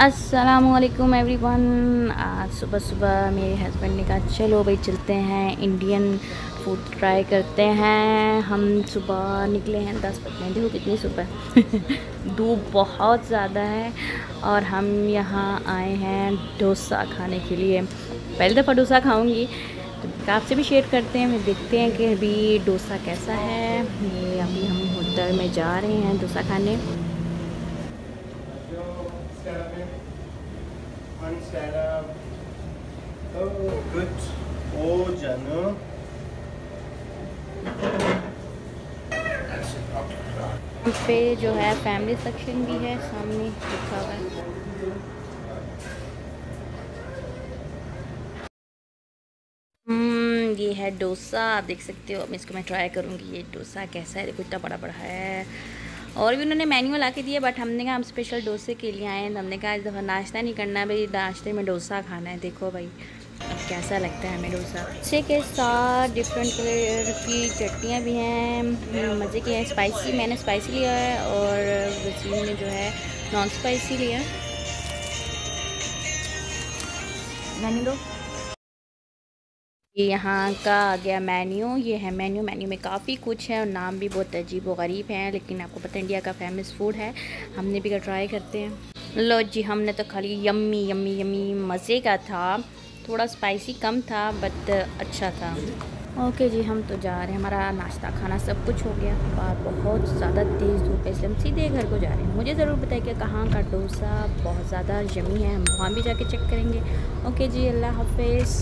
असलकुम एवरीवन आज सुबह सुबह मेरे हस्बैंड ने कहा, चलो भाई, चलते हैं इंडियन फ़ूड ट्राई करते हैं। हम सुबह निकले हैं, दस बजे देखो कितनी सुबह धूप बहुत ज़्यादा है और हम यहाँ आए हैं डोसा खाने के लिए। पहली दफ़ा डोसा खाऊँगी। तो आपसे भी शेयर करते हैं देखते हैं कि अभी डोसा कैसा है। ये अभी हम होटल में जा रहे हैं डोसा खाने। Oh, good. Oh. पे जो है फैमिली सेक्शन भी है सामने लिखा हुआ है। हम्म, ये है डोसा। आप देख सकते हो अब इसको मैं ट्राई करूँगी। ये डोसा कैसा है? देखो इतना बड़ा बड़ा है। और भी उन्होंने मेन्यू ला के दिया बट हमने कहा, हम स्पेशल डोसे के लिए आए हैं. तो हमने कहा, इस दफ़ा नाश्ता नहीं करना, भाई, नाश्ते में डोसा खाना है। देखो भाई, कैसा लगता है हमें डोसा? अच्छे के साथ डिफरेंट कलर की चटनियाँ भी हैं मज़े की हैं। स्पाइसी मैंने स्पाइसी लिया है और वसीम ने जो है नॉन स्पाइसी लिया। मैंने लो। ये यहाँ का आ गया मेन्यू ये है मेन्यू मेन्यू में काफ़ी कुछ है और नाम भी बहुत अजीब व गरीब हैं, लेकिन आपको पता है इंडिया का फ़ेमस फ़ूड है। हमने भी ट्राई करते हैं। लो जी, हमने तो खाली यम्मी यम्मी यम्मी मज़े का था। थोड़ा स्पाइसी कम था बट अच्छा था। ओके जी, हम तो जा रहे हैं। हमारा नाश्ता, खाना सब कुछ हो गया। बाहर बहुत ज़्यादा तेज़ धूप है, इसलिए हम सीधे घर को जा रहे हैं। मुझे ज़रूर बताइए कहाँ का डोसा बहुत ज़्यादा यमी है। हम वहाँ भी जाके चेक करेंगे। ओके जी, अल्लाह हाफिज़।